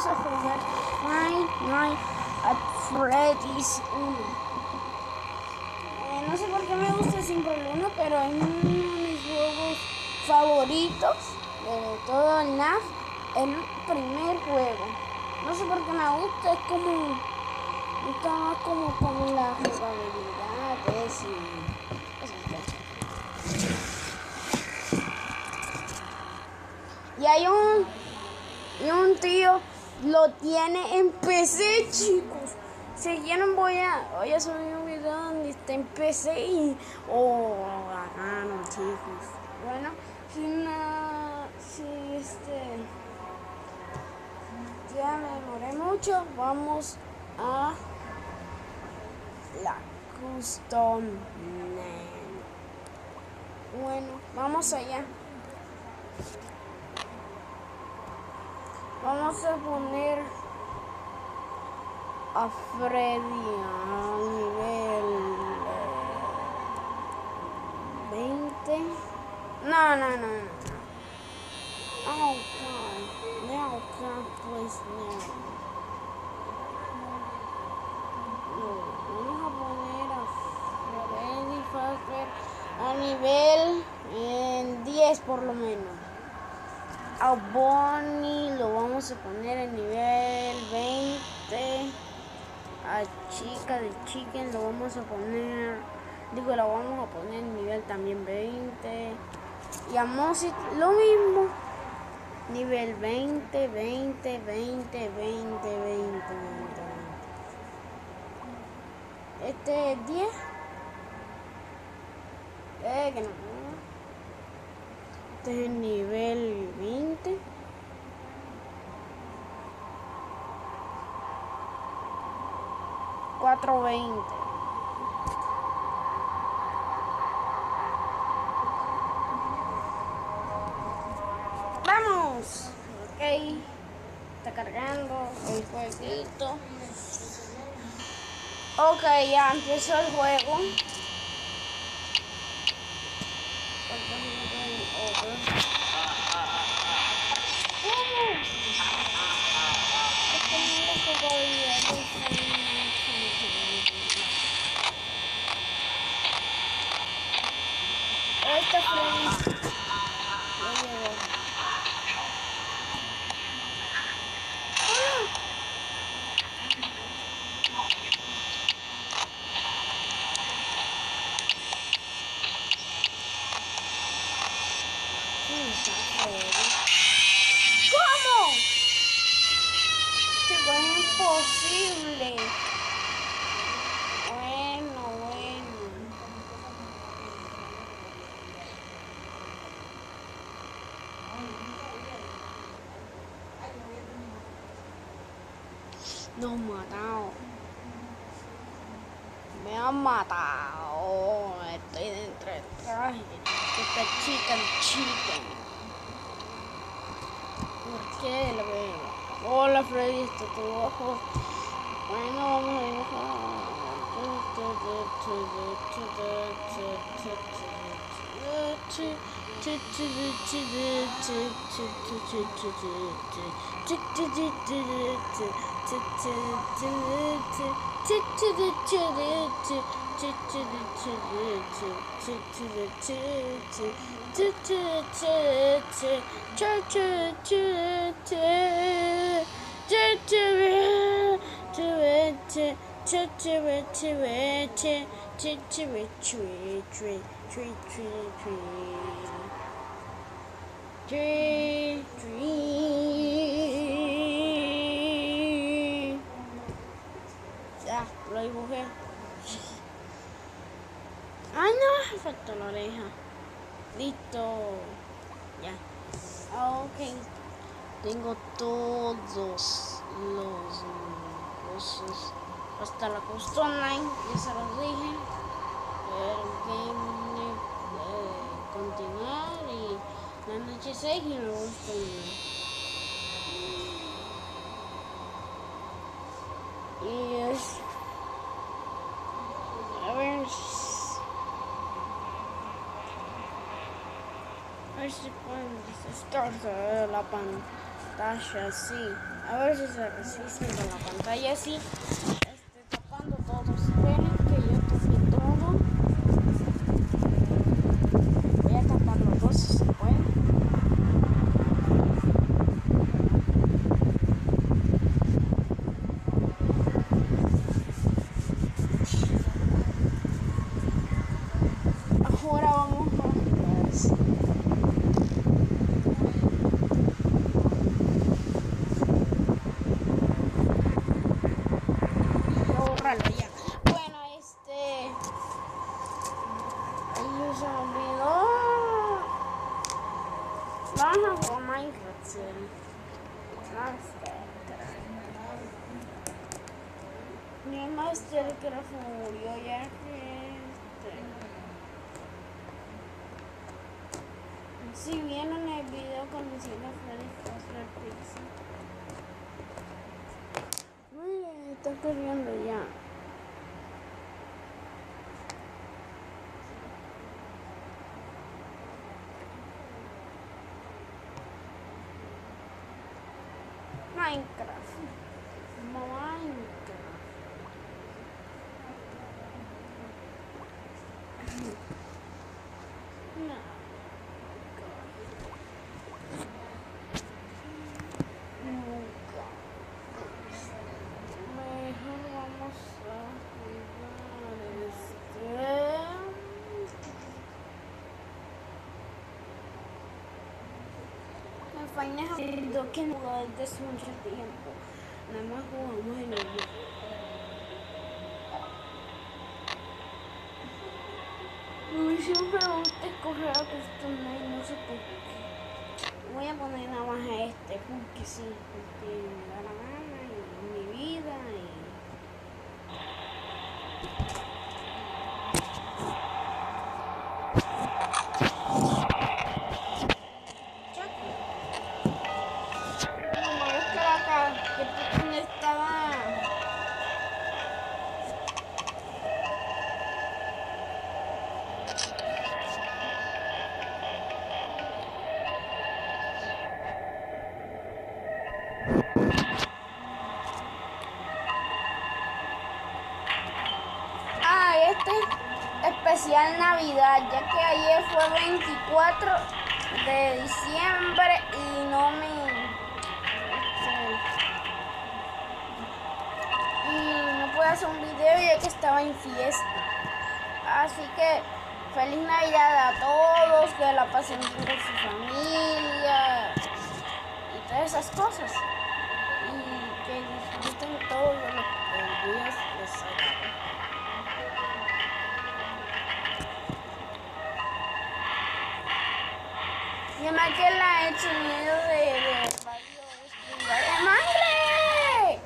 vamos a jugar Five Nights at Freddy's 1. Eh, no sé por qué me gusta siempre el 1, pero es uno de mis juegos favoritos de todo el NAF. El primer juego. No sé por qué me gusta, es como. Está más como con la jugabilidad, es y. esas cosas. Y hay un, y un tío lo tiene en PC, chicos. Si voy a, voy a subir un video donde está en PC y, oh, bacano, chicos. Bueno, si no, si este, ya me demoré mucho, vamos a la custom. Bueno, vamos allá. Vamos a poner a Freddy a nivel eh, 20. No, no, no, no. Oh, God. No, God, please, no. No, vamos a poner a Freddy Fazbear a nivel en 10 por lo menos. A Bonnie lo vamos a poner en nivel 20. A Chica de Chicken lo vamos a poner. Digo, la vamos a poner en nivel también 20. Y a Mosit lo mismo. Nivel 20, 20, 20, 20, 20, 20, 20. Este es 10. Eh, que no. Este es el nivel 20. Cuatro veinte. Vamos. Ok. Está cargando el jueguito. Ok, ya empezó el juego. Esta fue lo llevo. ¿Cómo? Chico, es imposible. Bueno, bueno. Nos matado. Me han matado. Estoy dentro del traje. Esta chica, chica. ¿Por qué lo veo? Hola Freddy, está tu ojo. Bueno, vamos a Chit chit chit chit chit chit chit chit Ya, lo dibujé. Ay, no, faltó la oreja. Listo. Ya. Ok. Tengo todos los cosas. Hasta la custom line, ya se los dije. Eh, continuar y la noche 6 y me gusta. Y es. A ver. A ver si pueden estar la pantalla así. A ver si se resiste con la pantalla así. Este, tapando todo. Esperen que yo tape todo. Voy a tapar los dos si se puede. Ahora vamos a jugar. Bórralo ya. Bueno, este. Ay, se me olvidó. Vamos a jugar Minecraft. sí. Master. Mi Mastercraft murió ya que. Este. Si vieron el video cuando hicieron Freddy Fazbear Pixel. Uy, está corriendo ya. Minecraft. No. Nunca. Mejor vamos a jugar este. Me fañas lo que no jugado desde hace mucho tiempo. Nada más jugamos en el Uy, siempre me gusta escoger a custom y no sé por qué. Voy a poner nada más a este porque sí, porque me da la especial Navidad, ya que ayer fue 24 de diciembre y no me... y no pude hacer un video ya que estaba en fiesta. Así que feliz Navidad a todos, que la pasen bien con su familia y todas esas cosas. Y que disfruten todo lo que Dios Y además que la he hecho miedo de, de lugares. ¡Madre!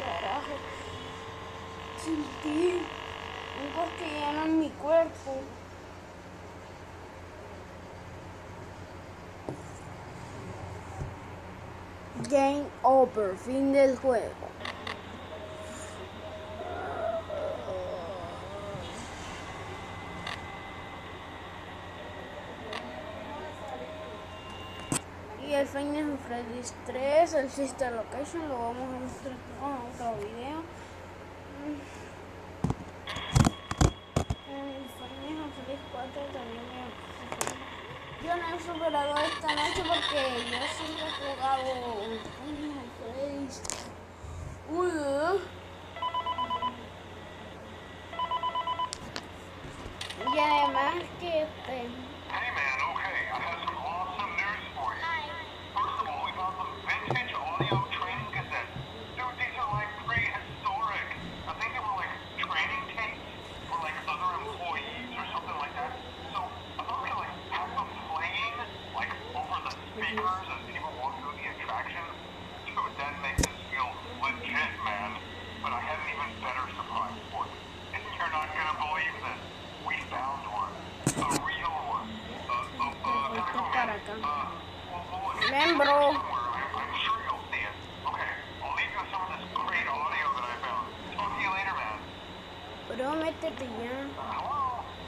Carajo. Sentí un cosquilleo en mi cuerpo. Game over, fin del juego. El Final Freddy's 3, el Sister Location, lo vamos a mostrar en otro video. El Final Freddy's 4 también me... Yo no he superado esta noche porque yo siempre he jugado Final Freddy's. Uy, uh. Y además que este... as a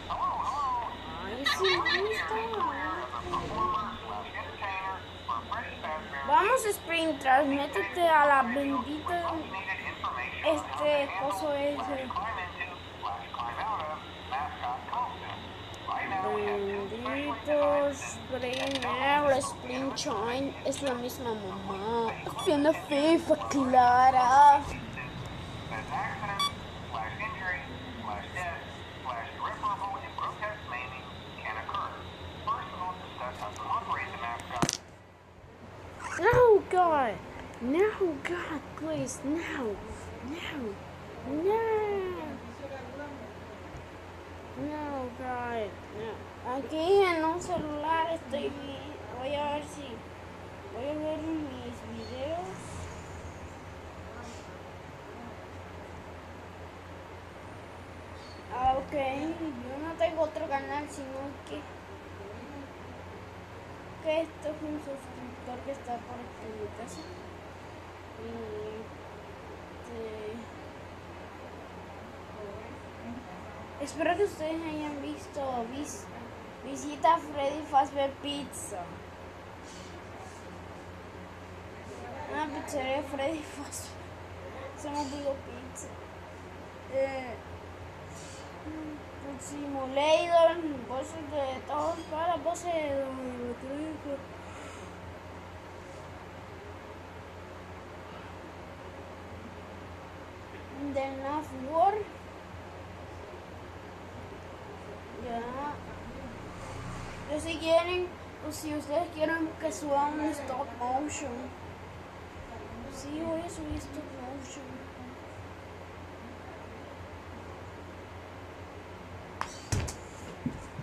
performer slash entertainer for Fresh Fazbear Vamos, Springtrap, métete a la bendita. Este coso ese. Can occur. First, we'll discuss how to operate the mascot. No, God. No, God, please. No. No. No. No, God. No. Aquí en un celular estoy. Voy a ver si. Voy a ver mis videos. Ah, ok. Yo no tengo otro canal, sino que. Que esto es un suscriptor que está por casa. Y. este, Espero que ustedes hayan visto vis- Visita a Freddy Fazbear Pizza. Una pizzería Freddy Fazbear. Se me olvidó pizza. Eh, simulator, voces de todos, todas las voces de Rodrigo. De Enough War. Ya. Si quieren, o si ustedes quieren que suba un stop motion. Sí, voy a stop motion.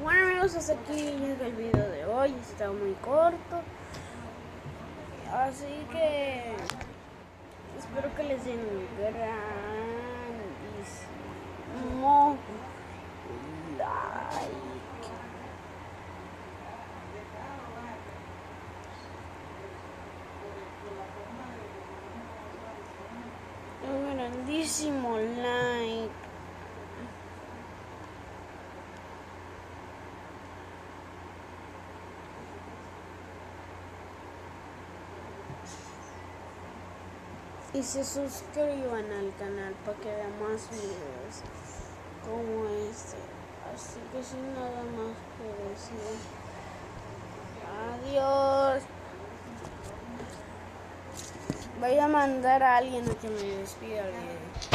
Bueno amigos, hasta aquí llega el video de hoy. Está muy corto. Así que espero que les den un grandísimo like. Un grandísimo like. Y se suscriban al canal para que vean más videos como este. Así que sin nada más que decir. Adiós. Voy a mandar a alguien a que me despida el video.